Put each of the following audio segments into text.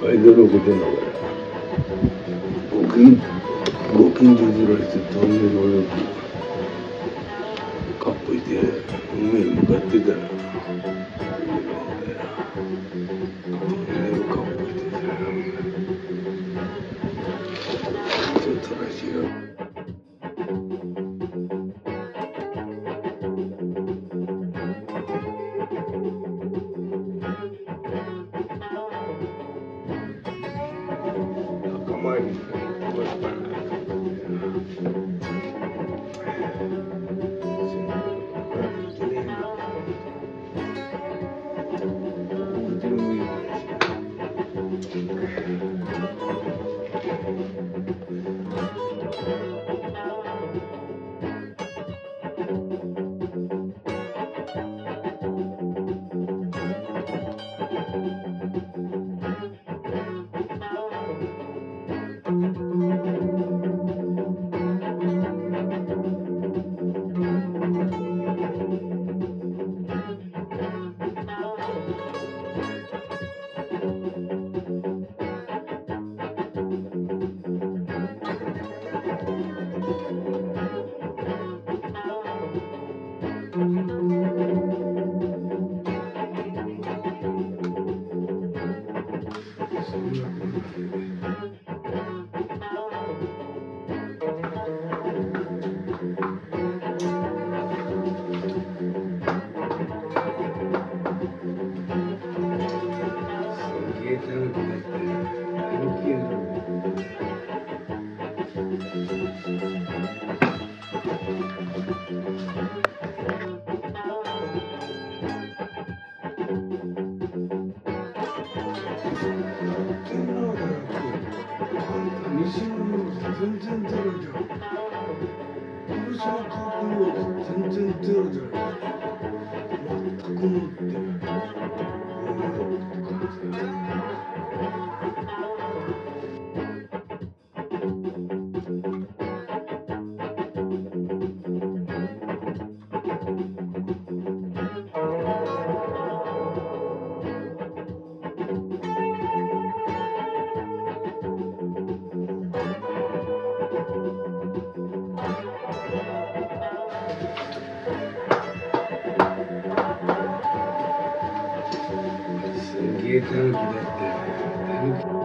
毎度のことながらご近ご近所ずらしてトンネルをよくかっぽいて海へ向かってたら。全然ゼロじゃん。広島カープも全然ゼロじゃん全くもってすげえタヌキだって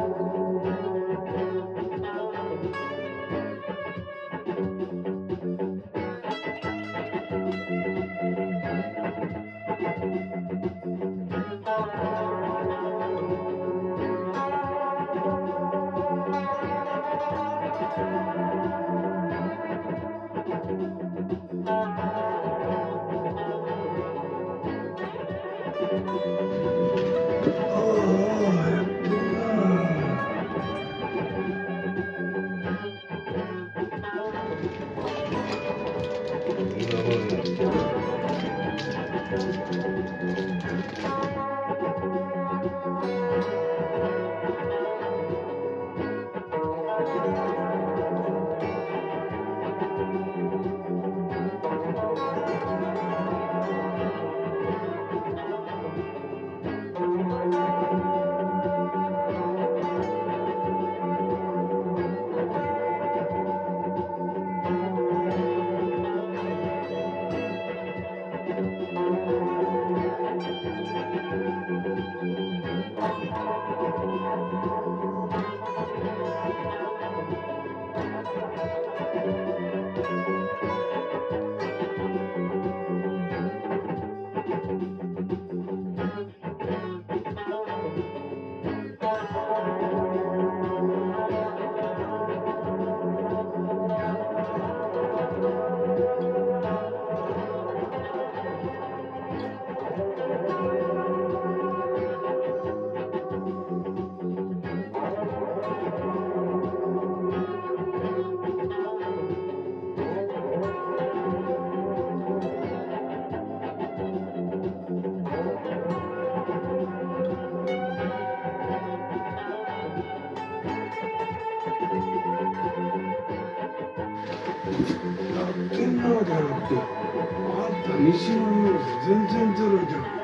ってあんた西のニュース全然ゼロじゃん。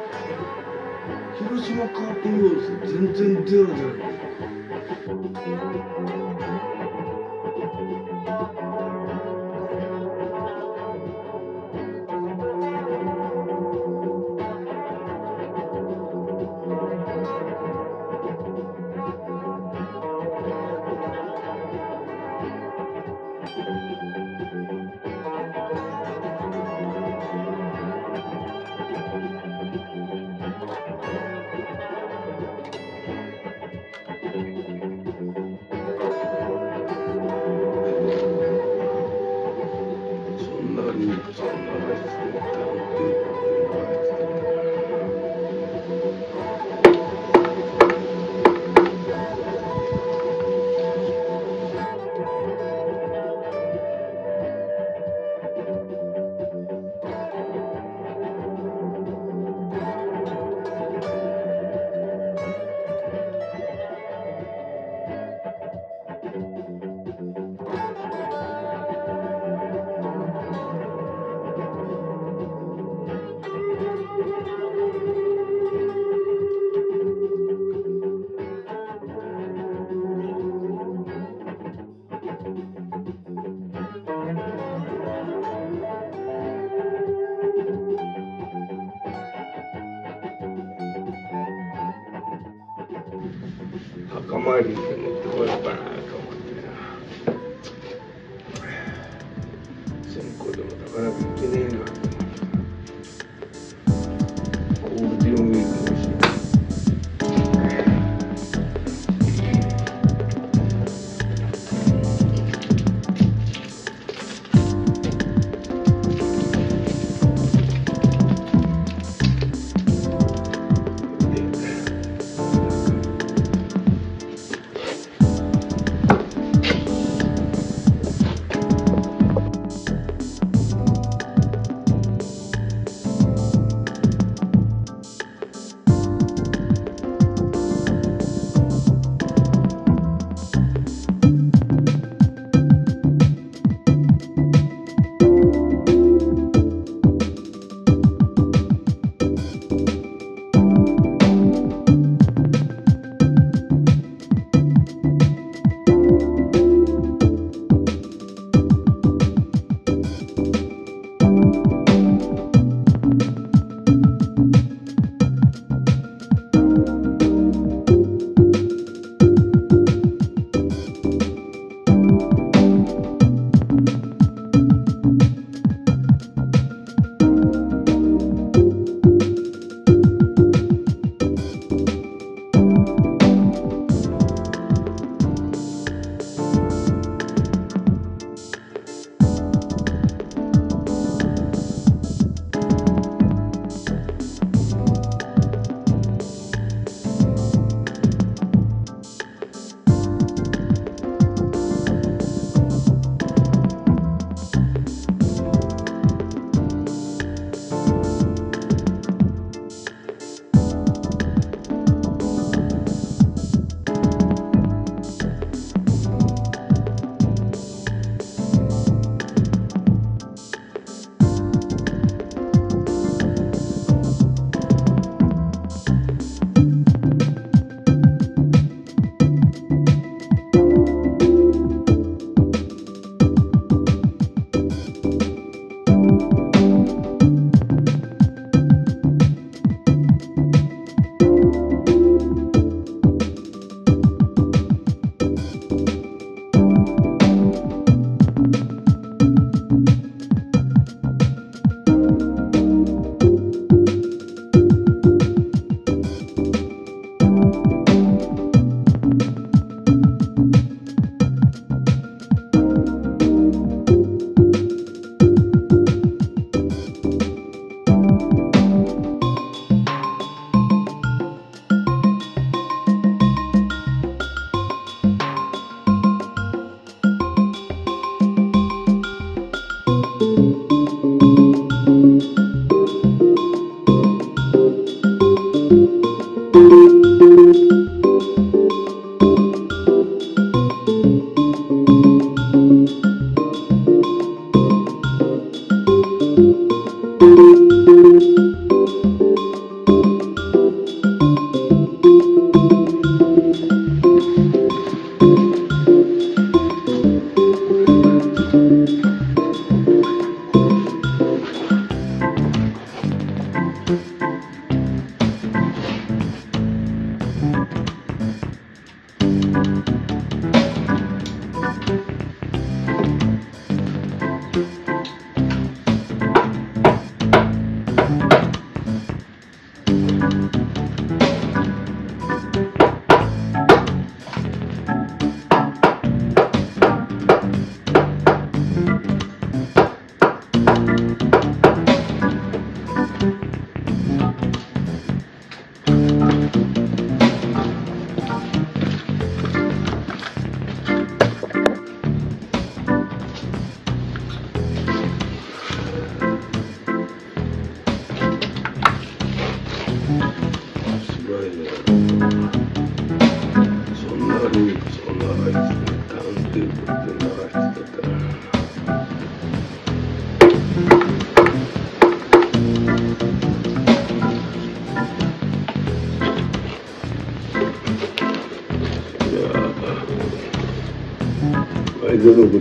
広島カープニュース全然ゼロじゃな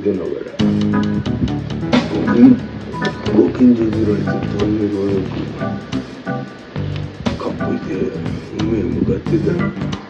出ながらご近ご近所づらいととんでもくかっこいいで夢へ向かってた。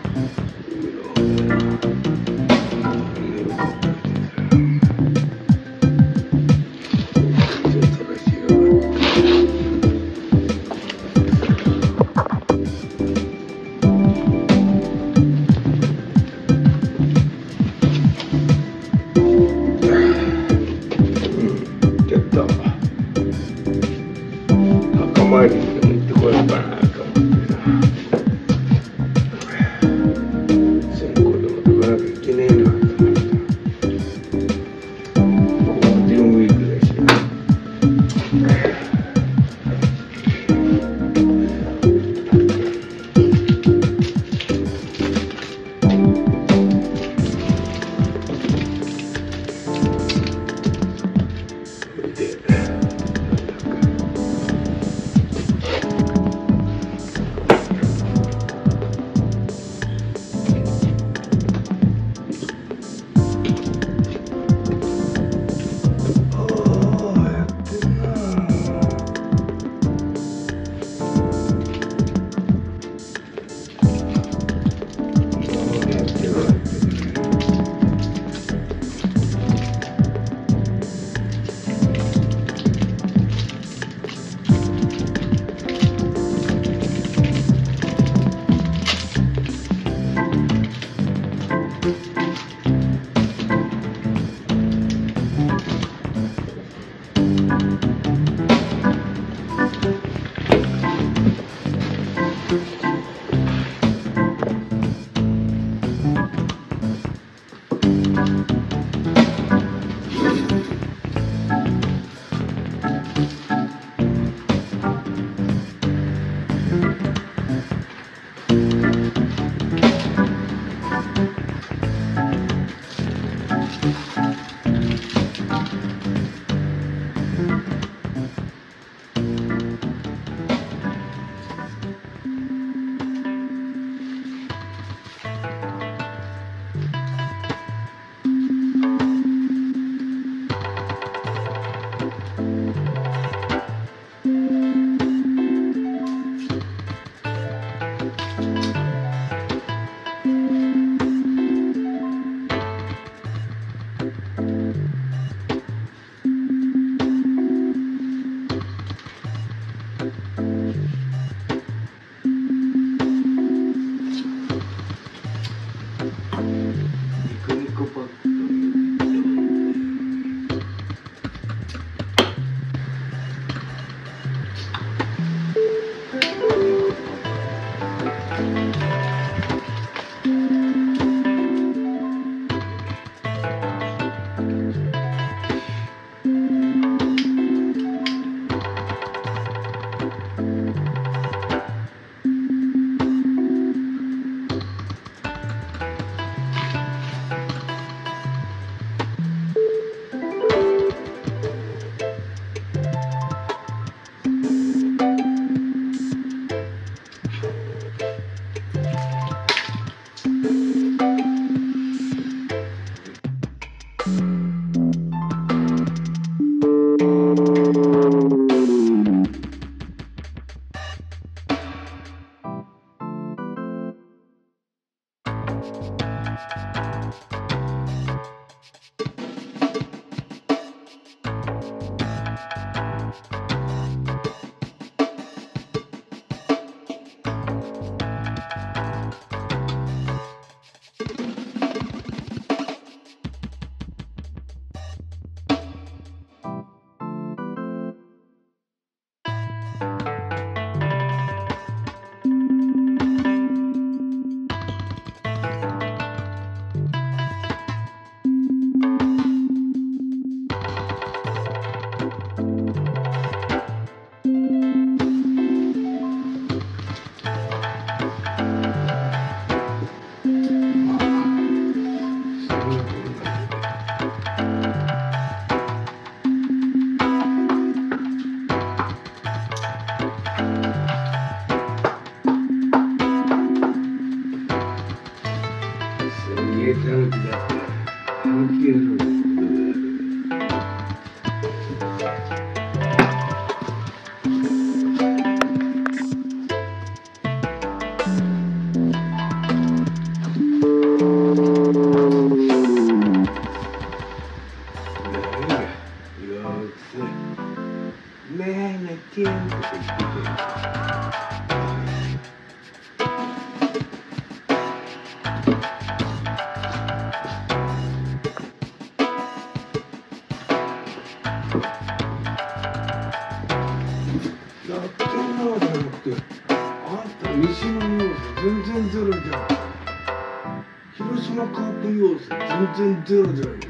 広島